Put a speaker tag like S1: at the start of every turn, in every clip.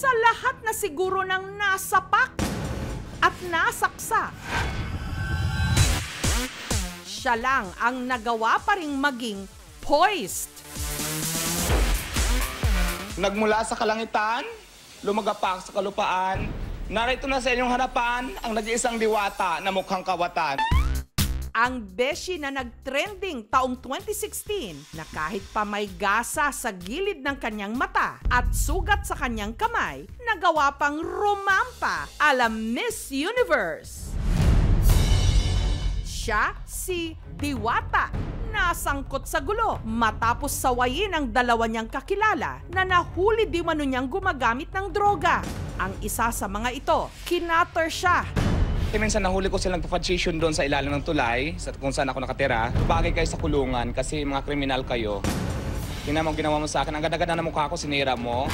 S1: sa lahat na siguro ng nasapak at nasaksak. Siya lang ang nagawa pa ring maging poised.
S2: Nagmula sa kalangitan, lumagapak sa kalupaan, narito na sa inyong harapan ang nag-iisang diwata na mukhang kawatan.
S1: Ang beshi na nag-trending taong 2016 na kahit pa may gasa sa gilid ng kanyang mata at sugat sa kanyang kamay, nagawa pang rumampa alam Miss Universe. Siya si Diwata nasangkot sa gulo matapos sawayin ang dalawa niyang kakilala na nahuli di mano niyang gumagamit ng droga. Ang isa sa mga ito, kinater siya
S2: E minsan nahuli ko silang position doon sa ilalim ng tulay, sa kung saan ako nakatira. Bagay kayo sa kulungan kasi mga kriminal kayo. Tingnan mo ginawa mo sa akin. Ang ganda-ganda na mukha ko, sinira mo.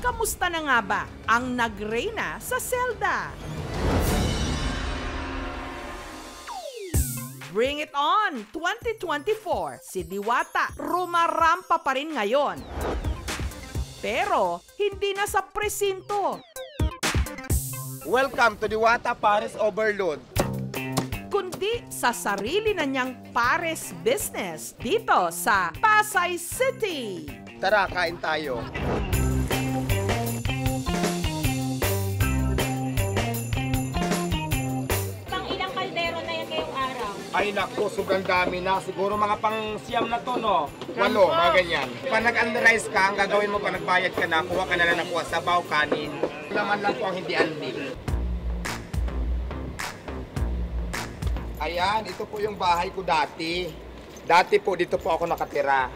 S1: Kamusta na nga ba ang nagreyna sa selda? Bring it on! 2024, si Diwata rumarampa pa rin ngayon. Pero hindi na sa presinto,
S2: Welcome to Diwata Paris Overload.
S1: kundi sa sarili na niyang pares business dito sa Pasay City.
S2: Tara, kain tayo. Ay nako, sobrang dami na. Siguro mga pang siyam na to, no? Walo, mga ganyan. Pag nag-unrice ka, ang gagawin mo pag nagbayad ka na, kuha ka na lang nakuha sabaw, kanin. Laman lang po ang hindi unmil. Ayan, ito po yung bahay ko dati. Dati po, dito po ako nakatira.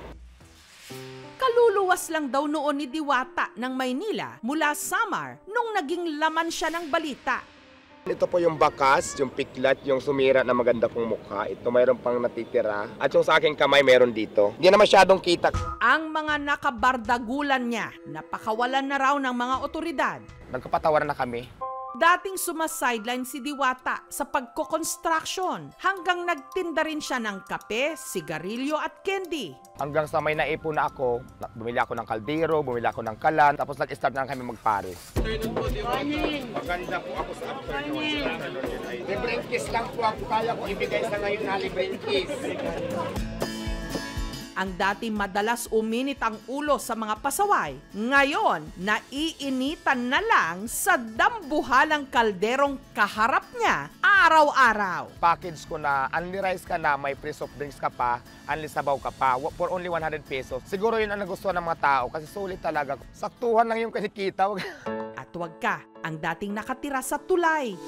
S1: Kaluluwas lang daw noon ni Diwata ng Maynila mula Samar nung naging laman siya ng balita.
S2: Ito po yung bakas, yung piklat, yung sumira na maganda kong mukha. Ito mayroon pang natitira. At yung sa aking kamay mayroon dito. Hindi na masyadong kita.
S1: Ang mga nakabardagulan niya, napakawalan na raw ng mga otoridad.
S2: Nagkapatawaran na kami.
S1: Dating sumasideline si Diwata sa pagko-construction hanggang nagtinda rin siya ng kape, sigarilyo at candy.
S2: Hanggang sa may naipon na ako, bumili ako ng kaldero, bumili ako ng kalan, tapos nag-start na kami magpares. Maganda po ako sa afternoon. Libreng kiss lang po ako kaya ko ibigay sa ngayon na libreng kiss.
S1: Ang dati madalas uminit ang ulo sa mga pasaway, ngayon naiinitan na lang sa dambuhalang kalderong kaharap niya araw-araw.
S2: Package ko na, unli rice ka na, may free soft drinks ka pa, unli sabaw ka pa, for only 100 pesos. Siguro yun ang nagustuhan ng mga tao kasi sulit talaga. Saktuhan lang yung kinikita.
S1: At wag ka, ang dating nakatira sa tulay.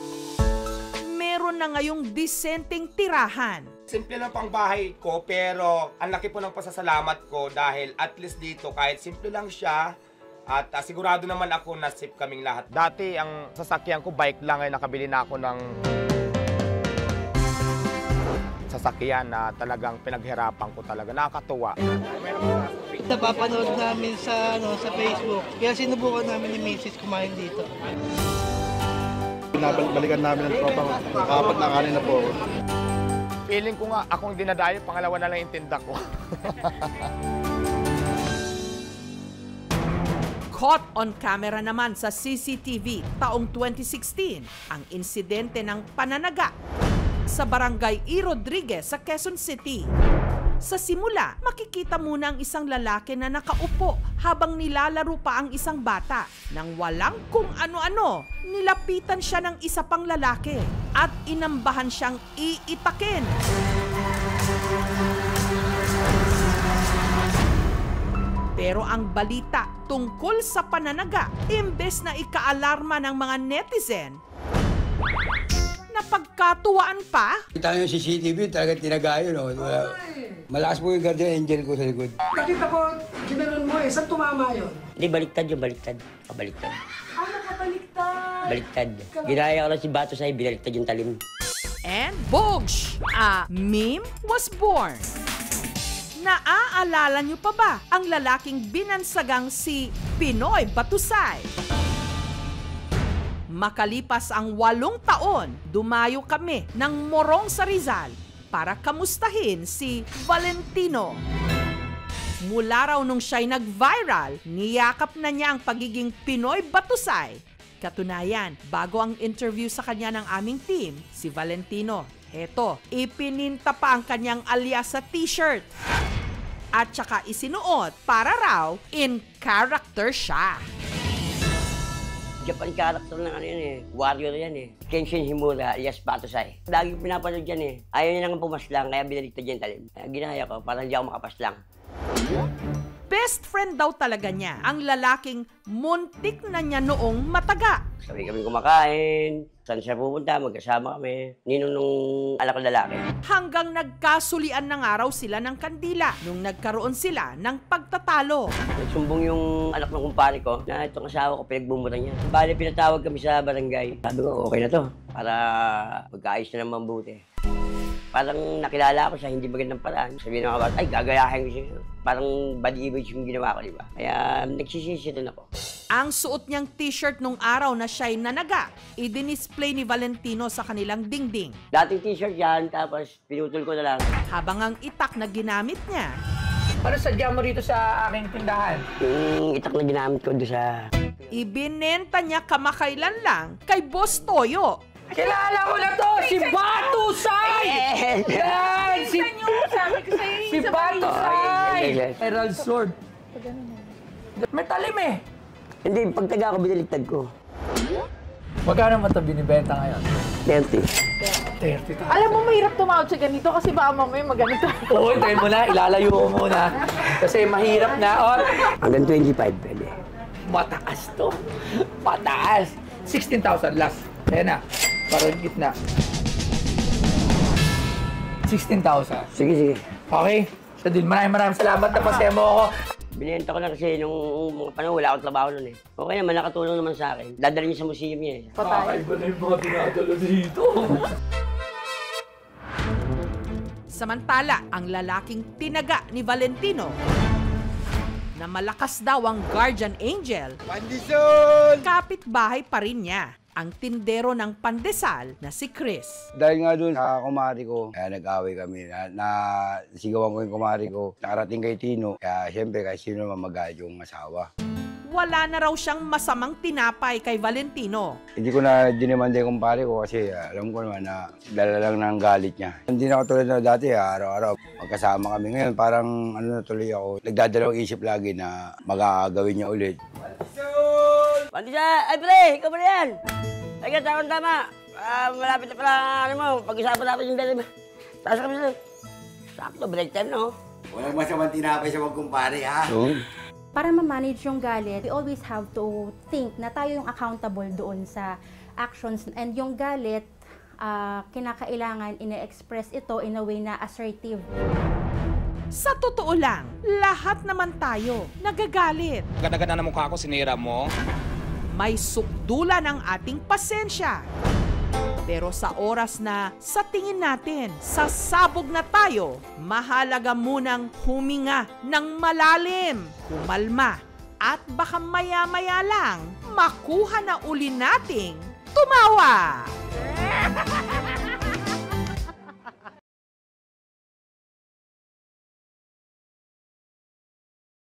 S1: Meron na ngayong disenteng tirahan.
S2: Simple lang pang bahay ko pero ang laki po ng pasasalamat ko dahil at least dito kahit simple lang siya at ah, sigurado naman ako na safe kaming lahat. Dati ang sasakyan ko bike lang ay nakabili na ako ng sasakyan na talagang pinaghirapan ko talaga. Nakakatuwa.
S3: Napapanood namin sa ano sa Facebook. Kaya sinubukan namin ni Mrs. kumain dito.
S4: Binabalikan namin ang tropa ko. Nakapat na kanin na po ako.
S2: Feeling ko nga akong dinadayo, pangalawa na lang yung ko.
S1: Caught on camera naman sa CCTV taong 2016 ang insidente ng pananaga sa barangay E. Rodriguez sa Quezon City. Sa simula, makikita muna ang isang lalaki na nakaupo habang nilalaro pa ang isang bata. Nang walang kung ano-ano, nilapitan siya ng isa pang lalaki at inambahan siyang iitakin. Pero ang balita tungkol sa pananaga, imbes na ikaalarma ng mga netizen, napagkatuwaan pa
S5: Kita yung CCTV, talaga tinagayo, no? Wala. Malakas po yung guardian angel ko sa likod.
S6: Nakita ko, ginanon mo eh. Saan tumama yun?
S7: Hindi, baliktad yung baliktad. Pabaliktad.
S6: Ah, nakabaliktad.
S7: Baliktad. Ginaya ko lang si Bato sa'yo, binaliktad yung talim.
S1: and Bogsh, a meme was born. Naaalala niyo pa ba ang lalaking binansagang si Pinoy Batusay? Makalipas ang walong taon, dumayo kami ng Morong sa Rizal para kamustahin si Valentino. Mula raw nung siya'y nag-viral, niyakap na niya ang pagiging Pinoy Batusay. Katunayan, bago ang interview sa kanya ng aming team, si Valentino, eto, ipininta pa ang kanyang alias sa t-shirt. At saka isinuot para raw in character siya.
S7: Japan character ng ano yan eh. Warrior yan eh. Kenshin Himura, alias Batusay. Lagi pinapanood yan eh. Ayaw niya nang pumaslang, kaya binaliktad niya yung talim. Ginaya ko, para hindi ako makapaslang.
S1: Best friend daw talaga niya ang lalaking muntik na niya noong mataga.
S7: Sabi kami kumakain, saan siya pupunta, magkasama kami. Ninong nung anak ko lalaki.
S1: Hanggang nagkasulian ng araw sila ng kandila nung nagkaroon sila ng pagtatalo.
S7: Nagsumbong yung anak ng kumpare ko na itong asawa ko pinagbumura niya. Bale, pinatawag kami sa barangay. Sabi ko, okay na to. Para magkaayos na ng mabuti. Parang nakilala ko sa hindi magandang paraan. Sabi ng mga bata, ay gagayahin ko siya. Parang bad image yung ginawa ko, di ba? Kaya nagsisisi rin ako.
S1: Ang suot niyang t-shirt nung araw na siya'y nanaga, i-display ni Valentino sa kanilang dingding.
S7: Dating t-shirt yan, tapos pinutol ko na lang.
S1: Habang ang itak na ginamit niya,
S8: Ano sadya mo rito sa aking tindahan?
S7: Yung itak na ginamit ko doon sa...
S1: ibinenta niya kamakailan lang kay Boss Toyo.
S8: Kilala ko na to! Si Batusay! Yan! Si, si Batusay!
S7: Yes, yes.
S8: Herald Sword. May talim eh.
S7: Hindi, pagtaga ako, binaliktad ko.
S8: Magkano mo ito binibenta ngayon?
S7: 30.
S8: 30 ta.
S9: Alam mo, mahirap tumawag sa ganito kasi baka mamaya maganito.
S8: Oo, tayo mo na. Ilalayo ko muna. Kasi mahirap na. Oh,
S7: Hanggang 25, pwede.
S8: mataas to. Mataas. 16,000 last. Ayan na. Parang gitna. 16,000.
S7: Sige, sige.
S8: Okay. So, din maraming maraming salamat na pasaya mo ako.
S7: Binenta ko na kasi nung mga panahon, wala akong trabaho nun eh. Okay naman, nakatulong naman sa akin. Dadalhin niya sa museum niya eh.
S8: Kakaiba na yung mga dinadalo dito.
S1: Samantala, ang lalaking tinaga ni Valentino na malakas daw ang guardian angel,
S2: Pandison!
S1: kapitbahay pa rin niya ang tindero ng pandesal na si Chris.
S5: Dahil nga doon sa kumari ko, kaya nag-away kami. Na, na sigawan ko yung kumari ko. Nakarating kay Tino. Kaya siyempre, kahit sino naman magalit yung asawa.
S1: Wala na raw siyang masamang tinapay kay Valentino.
S5: Hindi ko na dinimanda yung kumpare ko kasi ah, alam ko naman na dala lang ng galit niya. Hindi na ako tulad na dati, ah, araw-araw. Magkasama kami ngayon, parang ano na tuloy ako. Nagdadalawang isip lagi na magagawin niya ulit.
S7: Pati siya, ay pre, ikaw na yan? Ay, ka, tama tama. Ah, malapit na pala, ano mo, pag-usapan natin yung dali. Taas kami sila. Sakto, break time, no?
S5: Walang masamang tinapay sa magkumpare, ha?
S10: Para ma-manage yung galit, we always have to think na tayo yung accountable doon sa actions. And yung galit, ah, kinakailangan ine-express ito in a way na assertive.
S1: Sa totoo lang, lahat naman tayo nagagalit.
S2: Ganda-ganda na mukha ko, sinira mo.
S1: May sukdula ng ating pasensya. Pero sa oras na sa tingin natin, sasabog na tayo, mahalaga munang huminga ng malalim, kumalma, at baka maya-maya lang makuha na uli nating tumawa.